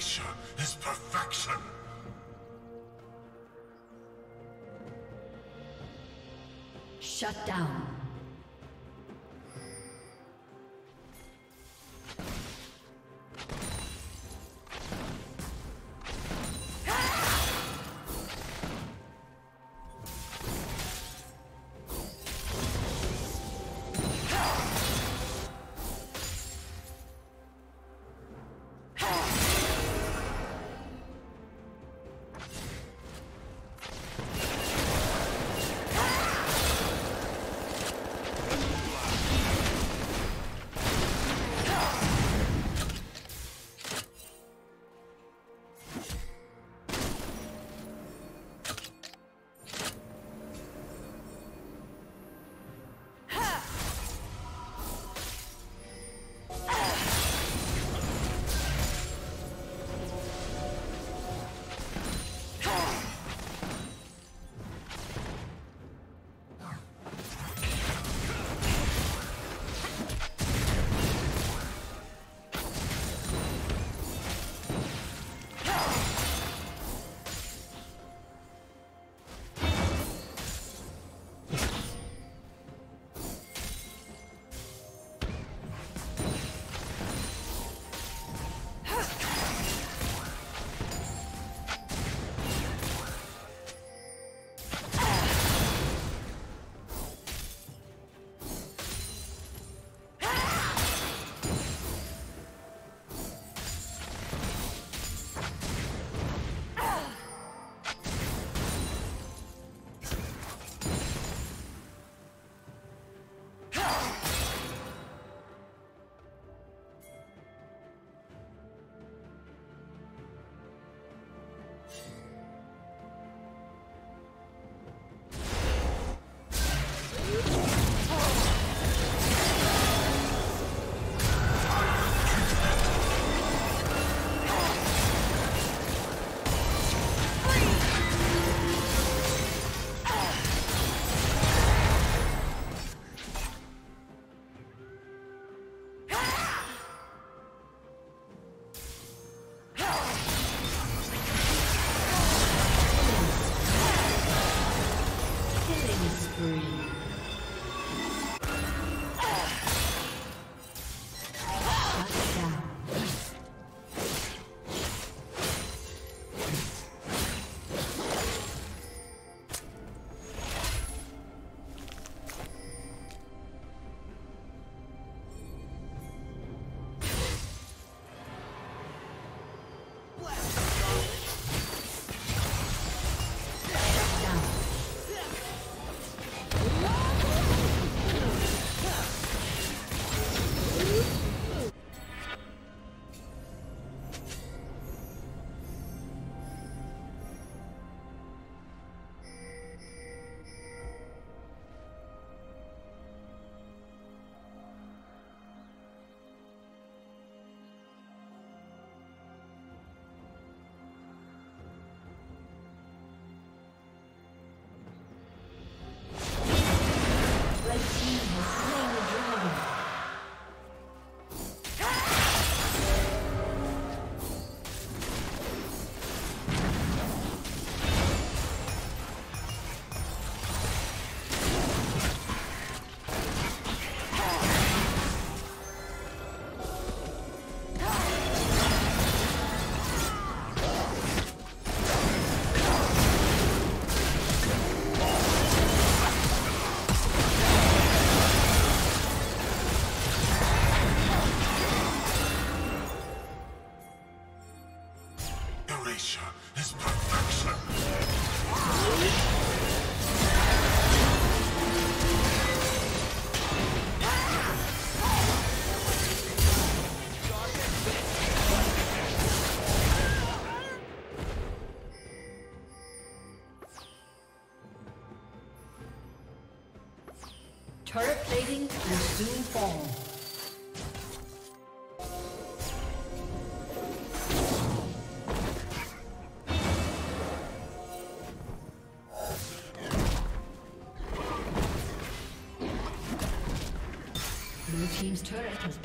Erasure is perfection. Shut down.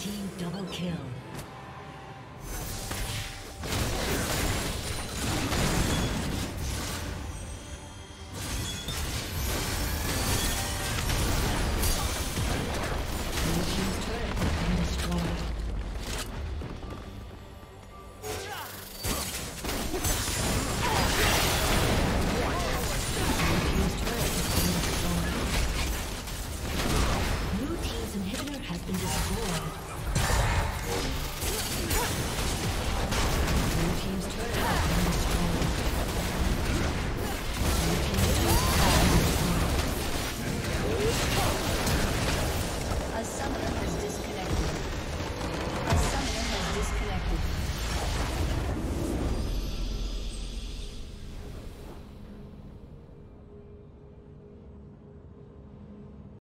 Team double kill.